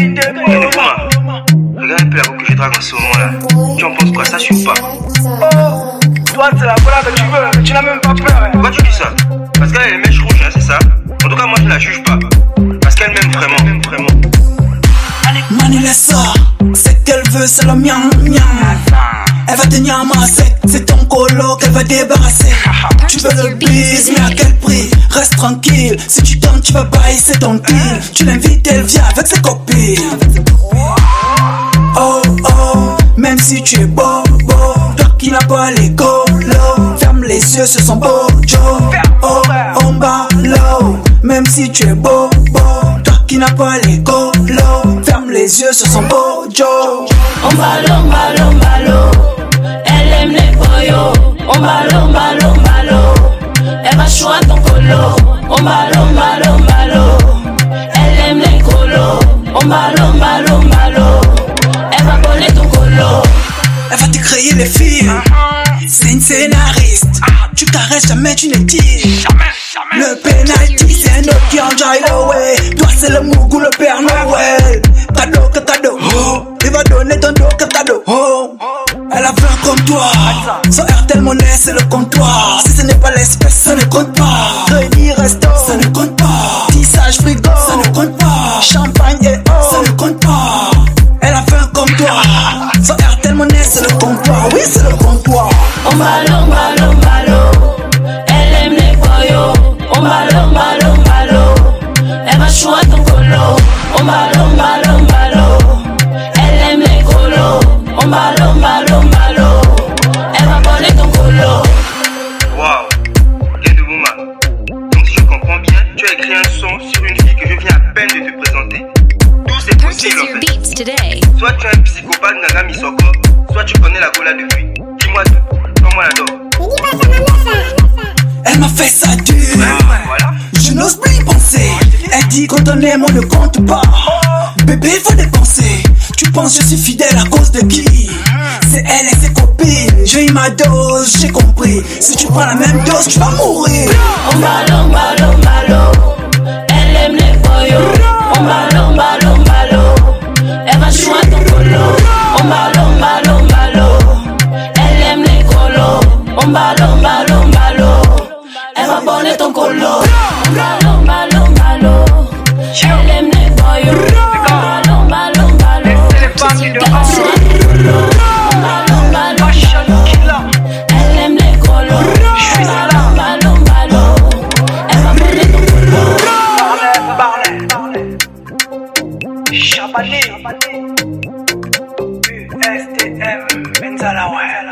Regarde un peu la que je drague en ce moment là. Tu en penses quoi Ça suit pas Toi, c'est la voilà que tu veux, tu n'as même pas peur. Pourquoi tu dis ça Parce qu'elle a les mèches rouges, hein, c'est ça En tout cas, moi je la juge pas. Parce qu'elle m'aime vraiment. vraiment. Mani ça, c'est qu'elle veut, c'est le miam miam. Elle va te niamasser, c'est ton colo qu'elle va débarrasser. Tu veux le bise, mais à quel prix? Reste tranquille, si tu donnes, tu vas payer, c'est ton deal. Tu l'invites, elle vient avec ses copines. Qui n'as pas les colos, ferme les yeux sur son bojo. Oh, on bas low, même si tu es beau, beau, toi qui n'as pas les colos, ferme les yeux sur son bojo. Ombalo, ombalo, ombalo. Elle aime les boyos. Ombalo, ombalo, ombalo. Elle va choisir ton colo. Ombalo, ombalo, ombalo. Elle aime les colos. Ombalo, ombalo. Elle Les filles. C'est une scénariste. Tu caresses jamais, tu ne dis. Le penalty, c'est un autre qui enjoy the way. Toi, c'est le mougou, le Père Noël. Cadeau que cadeau. Oh. Il va donner ton dos que cadeau. Oh. Elle a plein comme toi. Son RTL monnaie, c'est le comptoir. Comptoir. Oui, c'est le comptoir. Ombalo, ombalo, ombalo. Elle aime les boyos. Ombalo, ombalo, ombalo. Elle va choisir ton colo. Ombalo, ombalo, ombalo. Elle aime les colos. Ombalo, ombalo, ombalo. Elle va voler ton colo. Waouh Bouma. Donc si je comprends bien, tu as écrit un son sur une fille que je viens à peine de te présenter. Tout c'est Purchase possible en your fait. beats today. Soit tu es un psychopathe Naga Misoko, soit tu connais la gola depuis. Dis-moi tout, comment la dort Elle m'a fait ça dur. Voilà. Je n'ose plus y penser. Elle dit quand on aime, on ne compte pas. Bébé, faut dépenser. Tu penses je suis fidèle à cause de qui? C'est elle et ses copines. J'ai eu ma dose, j'ai compris. Si tu prends la même dose, tu vas mourir. Ombalo, ombalo, ombalo. Ombalo, ombalo, ombalo. C'est les femmes qui Elle va choisir ton colo. Ombalo, ombalo, Fashion ombalo. killer. Elle aime les colos. Ombalo, ombalo, ombalo. Elle ton colo. USTM, Benzala, ouais.